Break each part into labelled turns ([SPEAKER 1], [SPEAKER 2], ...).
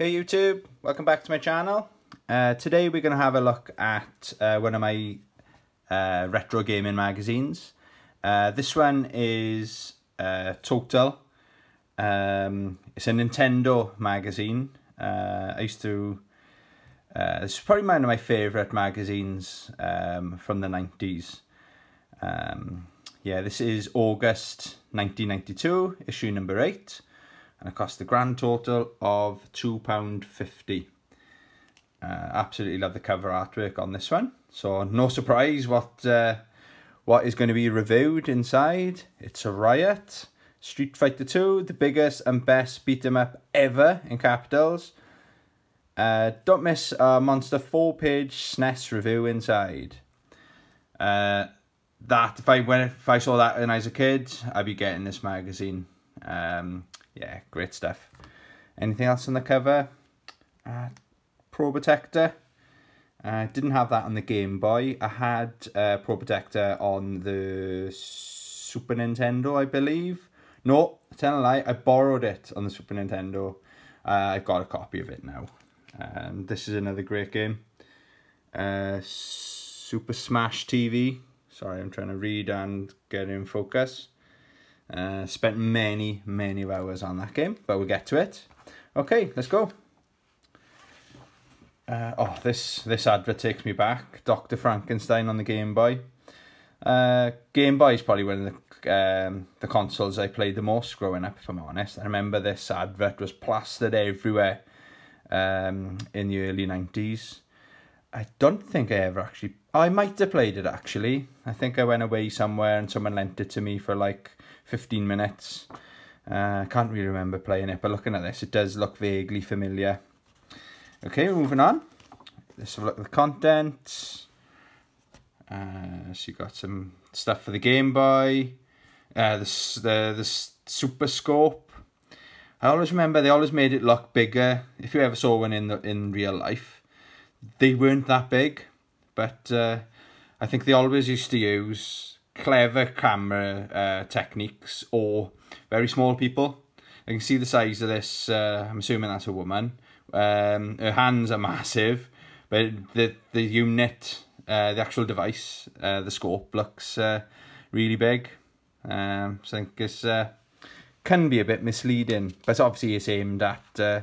[SPEAKER 1] Hey YouTube, welcome back to my channel. Uh, today we're going to have a look at uh, one of my uh, retro gaming magazines. Uh, this one is uh, Total. Um, it's a Nintendo magazine. Uh, I used to... This is probably one of my favourite magazines um, from the 90s. Um, yeah, this is August 1992, issue number 8 and it cost a grand total of £2.50. Uh, absolutely love the cover artwork on this one. So no surprise what uh, what is going to be reviewed inside. It's a riot. Street Fighter 2, the biggest and best beat 'em up ever in capitals. Uh, don't miss a Monster 4 page SNES review inside. Uh, that if I when if I saw that when I was a kid, I'd be getting this magazine. Um, yeah, great stuff. Anything else on the cover? Uh, Probotector. I uh, didn't have that on the Game Boy. I had uh, Probotector on the Super Nintendo, I believe. No, tell a lie, I borrowed it on the Super Nintendo. Uh, I've got a copy of it now. Um, this is another great game. Uh, Super Smash TV. Sorry, I'm trying to read and get in focus. Uh, spent many, many hours on that game, but we'll get to it. Okay, let's go. Uh, oh, this this advert takes me back. Dr. Frankenstein on the Game Boy. Uh, Game Boy is probably one of the um, the consoles I played the most growing up, if I'm honest. I remember this advert was plastered everywhere um, in the early 90s. I don't think I ever actually... I might have played it, actually. I think I went away somewhere and someone lent it to me for like 15 minutes. Uh, I can't really remember playing it, but looking at this, it does look vaguely familiar. Okay, moving on. Let's have a look at the content. Uh, so you got some stuff for the Game Boy. Uh, the, the, the Super Scope. I always remember they always made it look bigger. If you ever saw one in the in real life, they weren't that big. But uh, I think they always used to use clever camera uh, techniques or very small people. I can see the size of this. Uh, I'm assuming that's a woman. Um, her hands are massive, but the the unit, uh, the actual device, uh, the scope looks uh, really big. Um, so I think it's uh, can be a bit misleading, but obviously it's aimed at uh,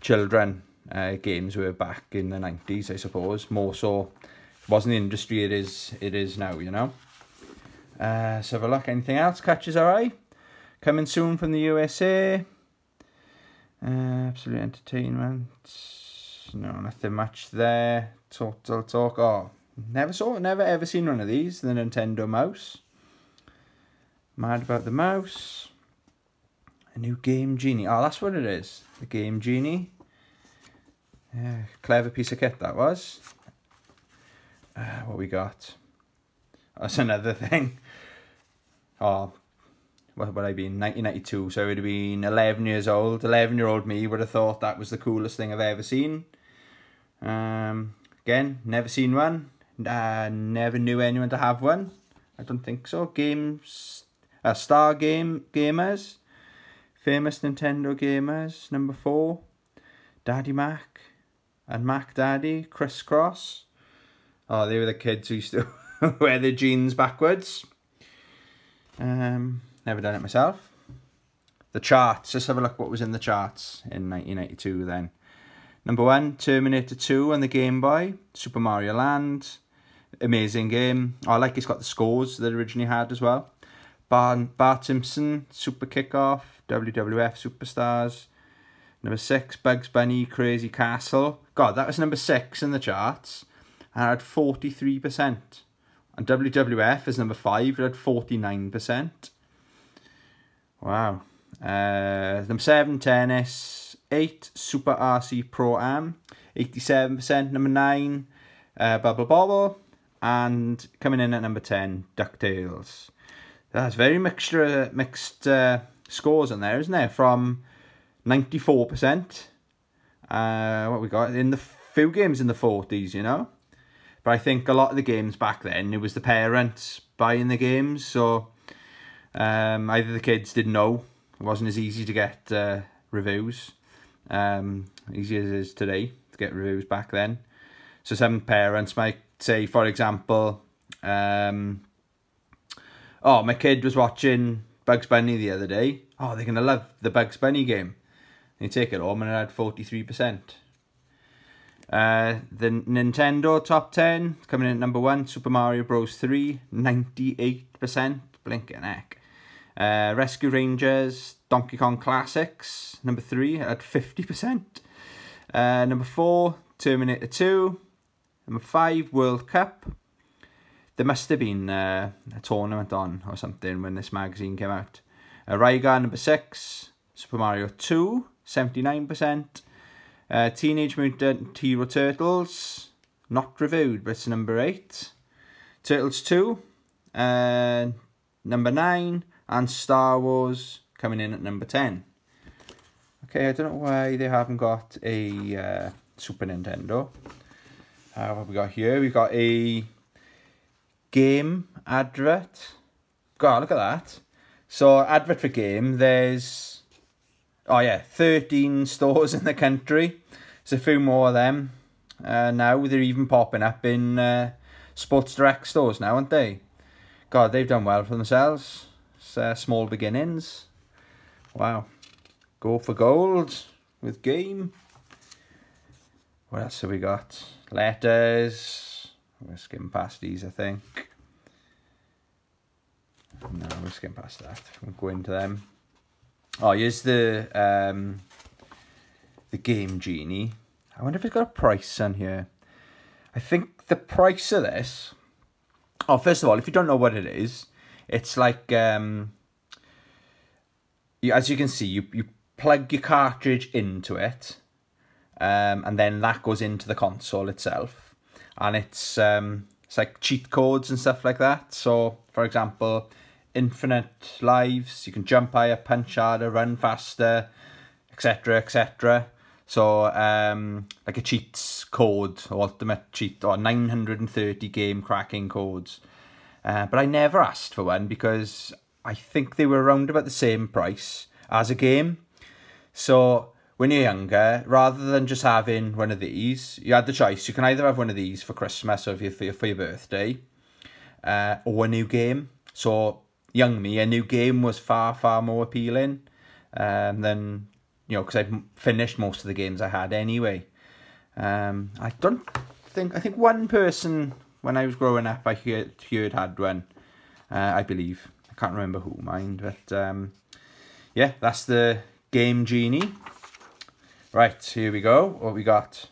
[SPEAKER 1] children. Uh, games were back in the 90s, I suppose. More so, it wasn't the industry it is it is now, you know. Uh, let's have a look. Anything else catches our eye? Coming soon from the USA. Uh, absolute entertainment. No, nothing much there. Total talk. Oh, never saw, never ever seen one of these. The Nintendo mouse. Mad about the mouse. A new Game Genie. Oh, that's what it is. The Game Genie. Yeah, clever piece of kit that was. Uh, what we got? That's another thing. Oh, what would I be? 1992, so I would have been 11 years old. 11 year old me would have thought that was the coolest thing I've ever seen. Um, again, never seen one. Uh, never knew anyone to have one. I don't think so. Games, uh, Star Game Gamers, famous Nintendo gamers. Number four, Daddy Mac and Mac Daddy, Kris Kross. Oh, they were the kids who used to wear their jeans backwards. Um, never done it myself. The charts, let's have a look what was in the charts in 1982 then. Number one, Terminator 2 on the Game Boy, Super Mario Land, amazing game. I like it's got the scores that originally had as well. Bart, Bart Simpson, Super Kickoff, WWF Superstars. Number six, Bugs Bunny, Crazy Castle. God, that was number six in the charts. And had 43%. And WWF is number five, at 49%. Wow. Uh, number seven, tennis. Eight, Super RC Pro Am. 87%. Number nine, uh, Bubble Bobble. And coming in at number 10, DuckTales. That's very mixture, mixed uh, scores on there, isn't there? From 94%. Uh, what we got? In the few games in the 40s, you know? But I think a lot of the games back then, it was the parents buying the games. So um, either the kids didn't know, it wasn't as easy to get uh, reviews. Um, easy as it is today to get reviews back then. So some parents might say, for example, um, oh, my kid was watching Bugs Bunny the other day. Oh, they're going to love the Bugs Bunny game. And you take it home and it had 43%. Uh, the Nintendo top 10, coming in at number 1, Super Mario Bros. 3, 98%, blinking heck. Uh, Rescue Rangers, Donkey Kong Classics, number 3, at 50%. Uh, number 4, Terminator 2. Number 5, World Cup. There must have been uh, a tournament on or something when this magazine came out. Uh, number 6. Super Mario 2, 79%. Uh, Teenage Mutant Hero Turtles, not reviewed, but it's number 8. Turtles 2, uh, number 9. And Star Wars coming in at number 10. Okay, I don't know why they haven't got a uh, Super Nintendo. Uh, what have we got here? We've got a game advert. God, look at that. So, advert for game, there's oh yeah, 13 stores in the country. There's a few more of them. Uh, now they're even popping up in uh, Sports Direct stores now, aren't they? God, they've done well for themselves. It's, uh, small beginnings. Wow. Go for gold with game. What else have we got? Letters. We're skimming past these, I think. No, we're skimming past that. We'll go into them. Oh, here's the um, the Game Genie. I wonder if it's got a price on here. I think the price of this. Oh, first of all, if you don't know what it is, it's like um, you, as you can see, you you plug your cartridge into it, um, and then that goes into the console itself, and it's um, it's like cheat codes and stuff like that. So, for example, infinite lives. You can jump higher, punch harder, run faster, etc., etc. So, um, like a cheats code, ultimate cheat, or 930 game cracking codes. Uh, but I never asked for one because I think they were around about the same price as a game. So, when you're younger, rather than just having one of these, you had the choice. You can either have one of these for Christmas or for your, for your birthday, uh, or a new game. So young me, a new game was far, far more appealing um, than, you know, because I've finished most of the games I had anyway. Um, I don't think, I think one person when I was growing up I heard, heard had one, uh, I believe. I can't remember who, mind, but um, yeah, that's the Game Genie. Right, here we go. What we got?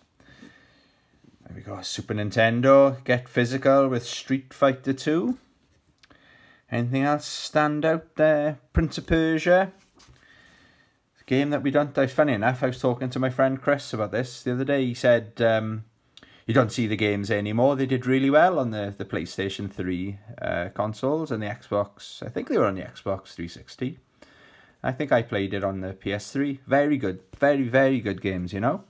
[SPEAKER 1] There we go, Super Nintendo, Get Physical with Street Fighter 2. Anything else stand out there? Prince of Persia. Game that we don't... Funny enough, I was talking to my friend Chris about this the other day. He said um, you don't see the games anymore. They did really well on the, the PlayStation 3 uh, consoles and the Xbox. I think they were on the Xbox 360. I think I played it on the PS3. Very good. Very, very good games, you know.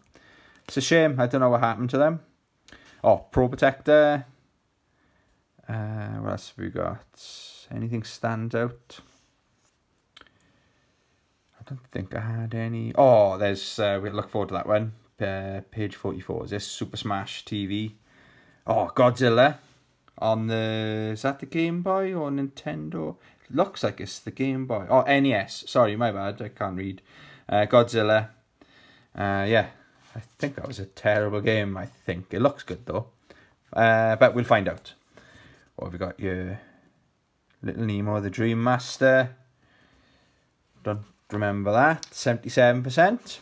[SPEAKER 1] It's a shame. I don't know what happened to them. Oh, Probotector. Uh, what else have we got? Anything stand out? I don't think I had any. Oh, there's. Uh, we look forward to that one. Uh, page 44. Is this Super Smash TV? Oh, Godzilla. On the. Is that the Game Boy or Nintendo? Looks like it's the Game Boy. Oh, NES. Sorry, my bad. I can't read. Uh, Godzilla. Uh, yeah. I think that was a terrible game. I think. It looks good though. Uh, but we'll find out. What have we got here? Little Nemo, the Dream Master. Don't remember that. 77%.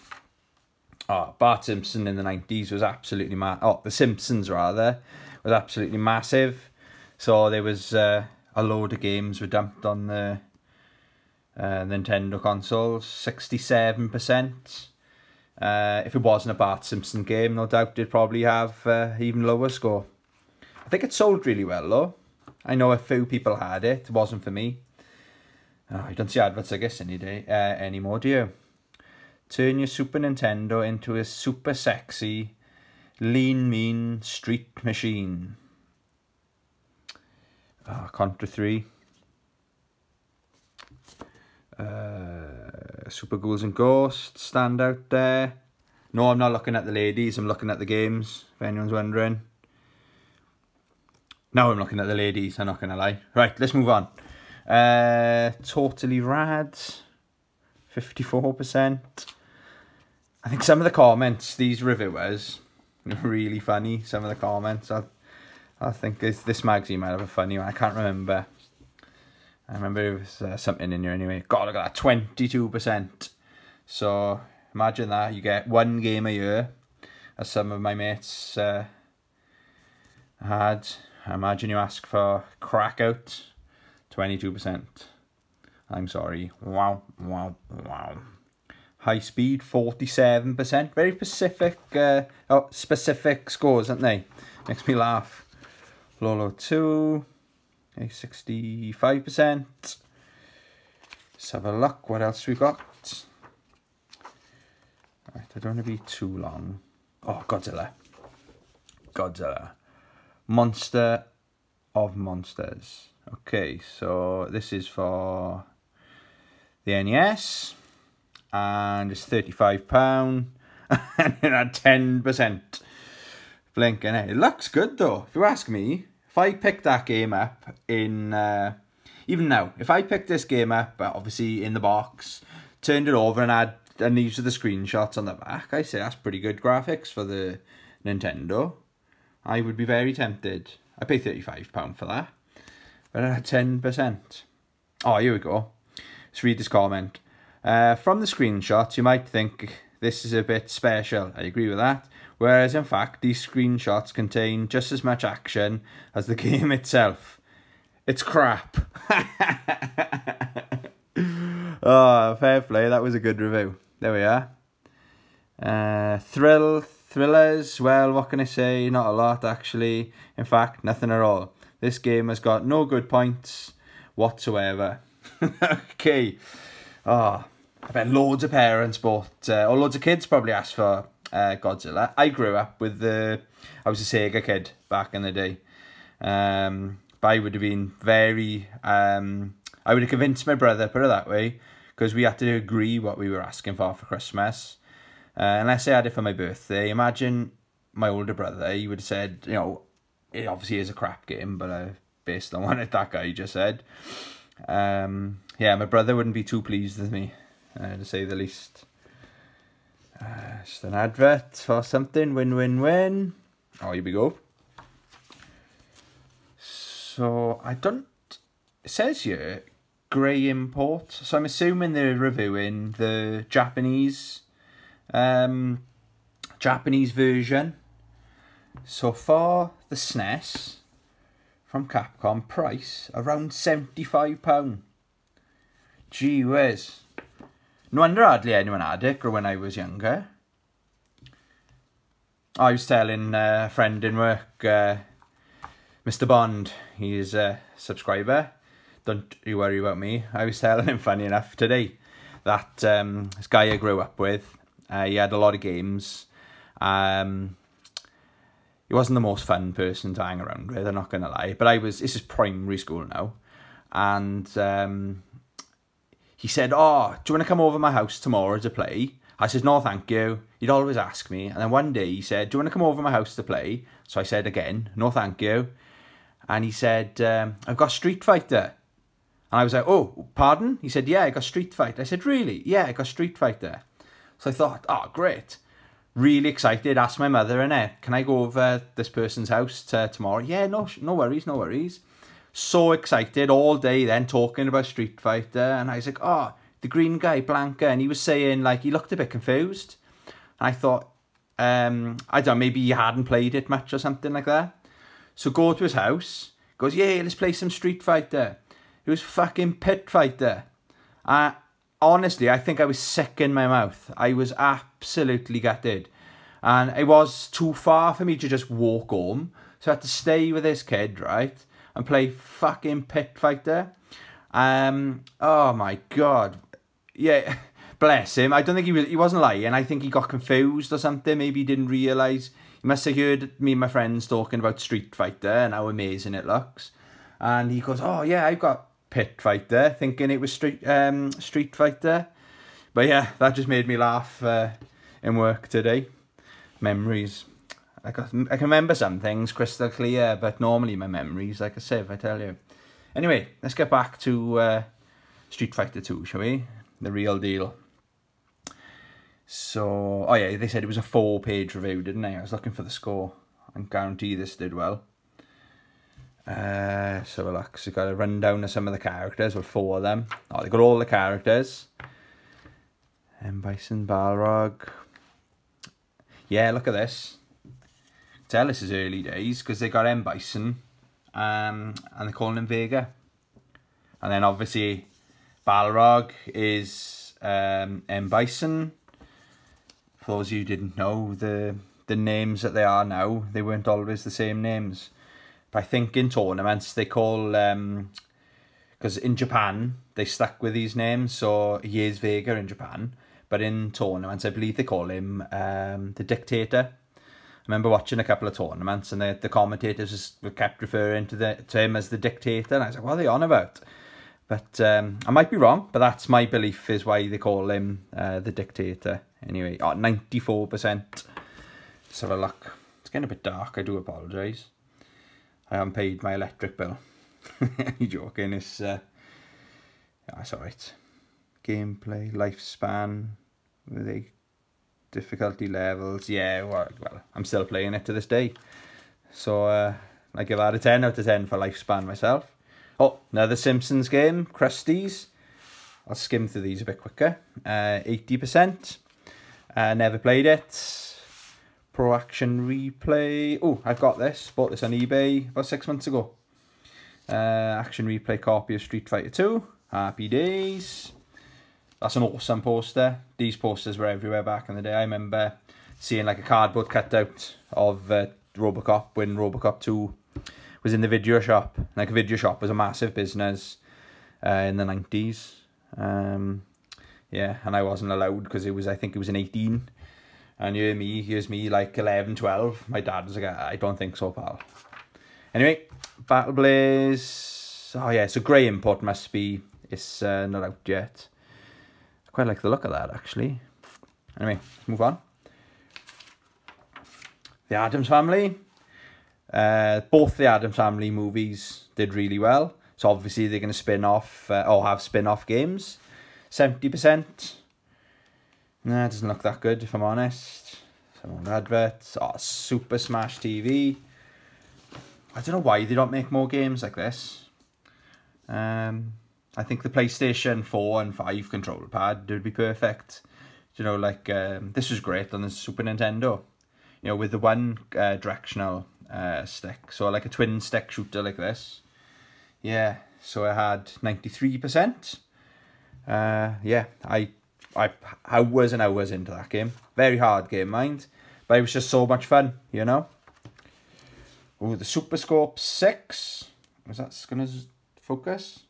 [SPEAKER 1] Oh, Bart Simpson in the 90s was absolutely mad. Oh, The Simpsons, rather, was absolutely massive. So there was uh, a load of games were dumped on the uh, Nintendo consoles. 67%. Uh, if it wasn't a Bart Simpson game, no doubt it'd probably have uh, even lower score. I think it sold really well, though. I know a few people had it. It wasn't for me. Oh, you don't see adverts, I guess, any day uh, anymore, do you? Turn your Super Nintendo into a super sexy, lean, mean street machine. Oh, Contra 3. Uh, super Ghouls and Ghosts stand out there. No, I'm not looking at the ladies. I'm looking at the games, if anyone's wondering. Now I'm looking at the ladies, I'm not going to lie. Right, let's move on. Uh, totally rad. 54%. I think some of the comments, these reviewers, really funny. Some of the comments. I, I think this, this magazine might have a funny one. I can't remember. I remember it was uh, something in here anyway. God, look at that. 22%. So imagine that. You get one game a year, as some of my mates uh, had. Imagine you ask for crack out. 22%. I'm sorry. Wow, wow, wow. High speed, 47%. Very specific, uh, oh, specific scores, aren't they? Makes me laugh. Lolo 2, okay, 65%. Let's have a look. What else we got? Right, I don't want to be too long. Oh, Godzilla. Godzilla. Monster of Monsters. Okay, so this is for the NES and it's £35 and it had 10% blinking it. It looks good though, if you ask me. If I picked that game up in, uh, even now, if I picked this game up, uh, obviously in the box, turned it over and had, and these are the screenshots on the back, I say that's pretty good graphics for the Nintendo. I would be very tempted. I pay £35 for that. But at 10%. Oh, here we go. Let's read this comment. Uh, from the screenshots, you might think this is a bit special. I agree with that. Whereas, in fact, these screenshots contain just as much action as the game itself. It's crap. oh, fair play. That was a good review. There we are. Uh, thrill, thrillers. Well, what can I say? Not a lot, actually. In fact, nothing at all. This game has got no good points whatsoever. okay. Oh, I bet loads of parents bought, uh, or loads of kids probably asked for uh, Godzilla. I grew up with the, I was a Sega kid back in the day. Um, but I would have been very, um, I would have convinced my brother, put it that way, because we had to agree what we were asking for for Christmas. Uh, unless I had it for my birthday, imagine my older brother, he would have said, you know, it obviously is a crap game, but uh, based on what that guy just said, um, yeah, my brother wouldn't be too pleased with me, uh, to say the least. Uh, just an advert for something, win, win, win. Oh, here we go. So, I don't, it says here, grey import. So I'm assuming they're reviewing the Japanese, um, Japanese version. So for the SNES from Capcom, price around £75. Gee whiz. No wonder hardly anyone had it when I was younger. I was telling a friend in work, uh, Mr. Bond, he's a subscriber. Don't you worry about me. I was telling him, funny enough, today that um, this guy I grew up with, uh, he had a lot of games. Um, he wasn't the most fun person to hang around with, I'm not going to lie. But I was, this is primary school now. And um, he said, oh, do you want to come over my house tomorrow to play? I said, no, thank you. He'd always ask me. And then one day he said, do you want to come over my house to play? So I said again, no, thank you. And he said, um, I've got Street Fighter. And I was like, oh, pardon? He said, yeah, I got Street Fighter. I said, really? Yeah, I got Street Fighter. So I thought, oh, great really excited. Asked my mother, and eh, can I go over this person's house to, tomorrow? Yeah, no, no worries, no worries. So excited all day then talking about Street Fighter, and I was like, oh, the green guy, Blanka, and he was saying like he looked a bit confused. And I thought, um, I don't know, maybe he hadn't played it much or something like that. So go to his house, goes, yeah, let's play some Street Fighter. It was fucking Pit Fighter. Uh, honestly, I think I was sick in my mouth. I was absolutely gutted. And it was too far for me to just walk home. So I had to stay with this kid, right? And play fucking pit fighter. Um, oh my god. Yeah, bless him. I don't think he was he wasn't lying. I think he got confused or something. Maybe he didn't realise. He must have heard me and my friends talking about Street Fighter and how amazing it looks. And he goes, Oh yeah, I've got pit fighter, thinking it was Street um, Street Fighter. But yeah, that just made me laugh. Uh, in work today. Memories. I, got, I can remember some things crystal clear, but normally my memories like a sieve, I tell you. Anyway, let's get back to uh, Street Fighter 2, shall we? The real deal. So, oh yeah, they said it was a four-page review, didn't they? I was looking for the score. I guarantee this did well. Uh, so look, so got a rundown of some of the characters, with four of them. Oh, they got all the characters. M. Bison, Balrog. Yeah, look at this. Tell this is early days, because they got M. Bison, um, and they're calling him Vega. And then obviously, Balrog is um, M. Bison, for those of you who didn't know, the the names that they are now, they weren't always the same names. I think in tournaments they call um because in Japan they stuck with these names, so is Vega in Japan. But in tournaments, I believe they call him um, the Dictator. I remember watching a couple of tournaments, and the, the commentators just kept referring to the to him as the Dictator, and I was like, "What are they on about?" But um, I might be wrong, but that's my belief is why they call him uh, the Dictator. Anyway, oh, 94%. Let's have a look. It's getting a bit dark, I do apologise. I haven't paid my electric bill. you joking, it's, uh, it's alright. Gameplay, lifespan, with difficulty levels, yeah, well, well, I'm still playing it to this day. So, uh, I give that a 10 out of 10 for lifespan myself. Oh, another Simpsons game, Krusty's. I'll skim through these a bit quicker. Uh, 80%. Uh, never played it. Pro Action Replay. Oh, I've got this. Bought this on eBay about six months ago. Uh, action Replay copy of Street Fighter 2. Happy days. That's an awesome poster. These posters were everywhere back in the day. I remember seeing like a cardboard cutout of uh, Robocop when Robocop 2 was in the video shop. Like a video shop was a massive business uh, in the 90s. Um, yeah, and I wasn't allowed because it was, I think it was an 18. And you and me, here's me like 11, 12. My dad was like, I don't think so, pal. Anyway, Battle Blaze. Oh yeah, so grey import must be, it's uh, not out yet. I quite like the look of that actually. Anyway, move on. The Addams Family. Uh, both the Addams Family movies did really well. So obviously they're going to spin off uh, or have spin off games. 70%. Nah, it doesn't look that good if I'm honest. Some adverts. Oh, Super Smash TV. I don't know why they don't make more games like this. Um, I think the PlayStation 4 and 5 controller pad would be perfect. You know, like, um, this was great on the Super Nintendo. You know, with the one uh, directional uh, stick. So like a twin stick shooter like this. Yeah, so I had 93%. Uh, yeah, I, I hours and hours into that game. Very hard game, mind. But it was just so much fun, you know. Oh, the Super Scope 6. Was that going to focus?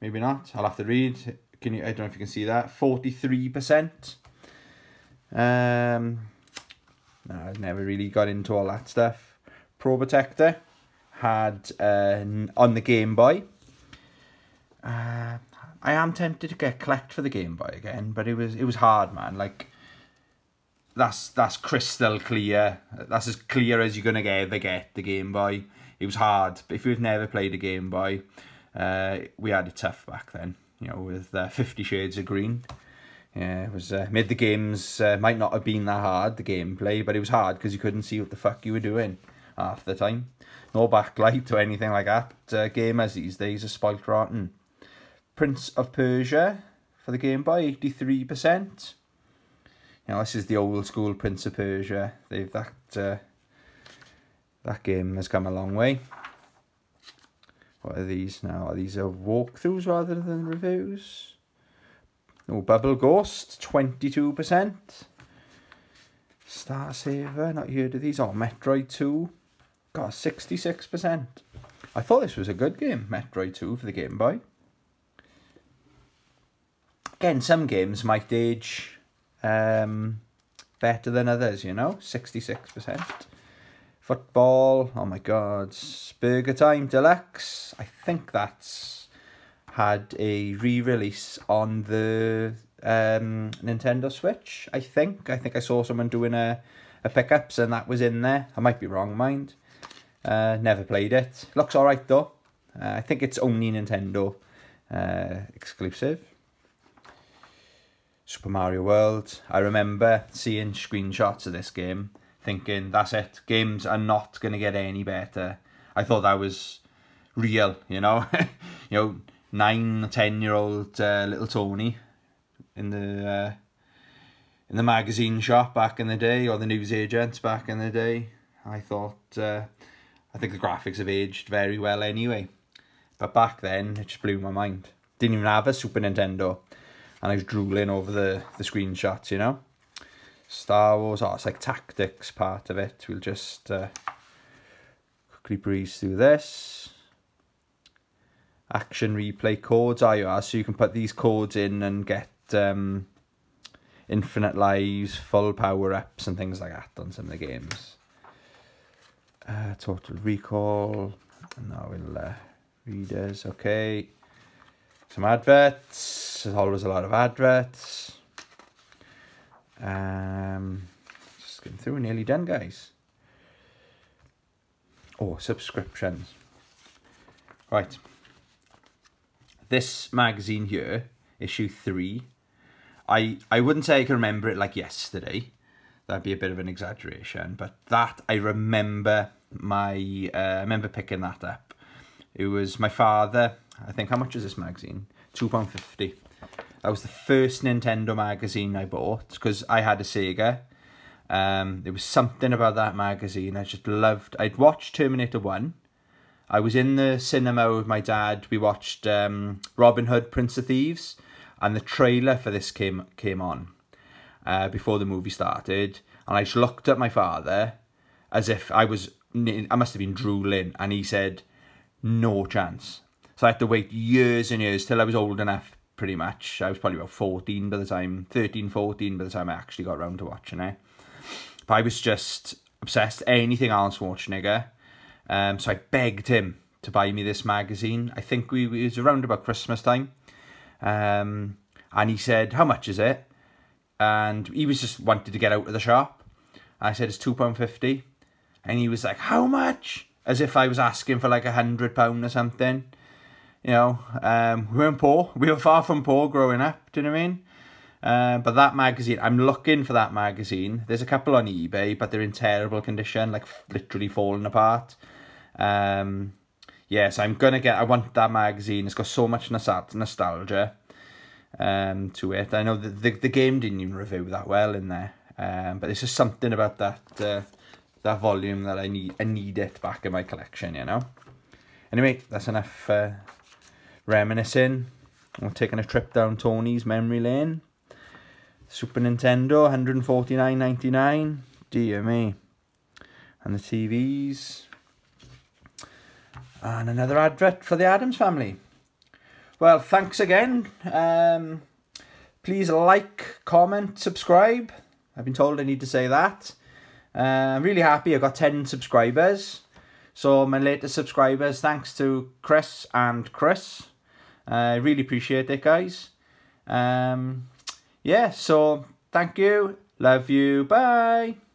[SPEAKER 1] Maybe not. I'll have to read. Can you? I don't know if you can see that. 43%. Um, no, I've never really got into all that stuff. Probotector had uh, on the Game Boy. Uh, I am tempted to get collect for the Game Boy again, but it was it was hard, man. Like that's that's crystal clear. That's as clear as you're gonna ever get the Game Boy. It was hard. If you've never played a Game Boy, uh, we had it tough back then. You know, with uh, Fifty Shades of Green. Yeah, it was uh, made the games uh, might not have been that hard the gameplay, but it was hard because you couldn't see what the fuck you were doing half the time. No backlight or anything like that. Uh, gamers these days are spoilt rotten. Prince of Persia for the Game Boy, eighty three percent. You know, this is the old school Prince of Persia. They've that uh, that game has come a long way. What are these now? Are these are walkthroughs rather than reviews? Oh, Bubble Ghost, 22%. Star Saver, not heard of these. Oh, Metroid 2, got 66%. I thought this was a good game, Metroid 2 for the Game Boy. Again, some games might age um, better than others, you know, 66%. Football, oh my god, Burger Time Deluxe, I think that's had a re-release on the um, Nintendo Switch, I think. I think I saw someone doing a, a pickups and that was in there. I might be wrong, mind. Uh, never played it. Looks alright though. Uh, I think it's only Nintendo uh, exclusive. Super Mario World. I remember seeing screenshots of this game, thinking, that's it. Games are not going to get any better. I thought that was real, you know. you know, nine, ten year old uh, little Tony in the uh, in the magazine shop back in the day, or the news agents back in the day. I thought, uh, I think the graphics have aged very well anyway. But back then, it just blew my mind. Didn't even have a Super Nintendo. And I was drooling over the, the screenshots, you know. Star Wars, oh, it's like tactics part of it. We'll just uh, quickly breeze through this. Action replay codes, are, so you can put these codes in and get um, infinite lives, full power ups, and things like that on some of the games. Uh, total recall. And now we'll uh, readers. Okay. Some adverts. There's always a lot of adverts. Um, just getting through, nearly done, guys. Oh, subscriptions. Right. This magazine here, issue three. I I wouldn't say I can remember it like yesterday. That'd be a bit of an exaggeration, but that I remember my uh, I remember picking that up. It was my father. I think how much is this magazine? Two pound fifty. That was the first Nintendo magazine I bought because I had a Sega. Um, there was something about that magazine I just loved. I'd watched Terminator One. I was in the cinema with my dad. We watched um, Robin Hood, Prince of Thieves, and the trailer for this came came on uh, before the movie started. And I just looked at my father as if I was I must have been drooling, and he said, "No chance." So I had to wait years and years till I was old enough. Pretty much, I was probably about fourteen by the time, 13, 14 by the time I actually got around to watching it. But I was just obsessed. Anything Arnold Schwarzenegger. Um, so I begged him to buy me this magazine. I think we it was around about Christmas time. Um, and he said, "How much is it?" And he was just wanted to get out of the shop. I said, "It's two pound fifty and he was like, "How much?" As if I was asking for like a hundred pound or something. You know, um, we weren't poor. We were far from poor growing up. Do you know what I mean? Uh, but that magazine, I'm looking for that magazine. There's a couple on eBay, but they're in terrible condition, like literally falling apart. Um, yes, I'm gonna get. I want that magazine. It's got so much nostalgia um, to it. I know the, the the game didn't even review that well in there, um, but there's just something about that. Uh, that volume that I need. I need it back in my collection, you know. Anyway, that's enough uh, reminiscing. We're taking a trip down Tony's memory lane. Super Nintendo, 149.99. Dear me. And the TVs. And another advert for the Addams family. Well, thanks again. Um, please like, comment, subscribe. I've been told I need to say that. Uh, I'm really happy I got 10 subscribers. So my latest subscribers, thanks to Chris and Chris. I uh, really appreciate it, guys. Um, yeah, so thank you. Love you. Bye.